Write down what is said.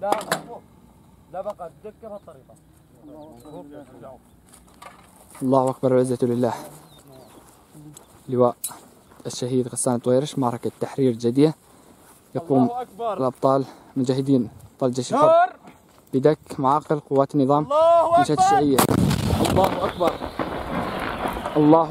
لا لا بقى الدكه بهالطريقه الله أكبر والعزة لله. لواء الشهيد غسان طويرش معركة تحرير جدية يقوم أكبر. الأبطال مجاهدين أبطال جيش الحر بدك معاقل قوات النظام الله المنشآت الشيعية الله أكبر. الله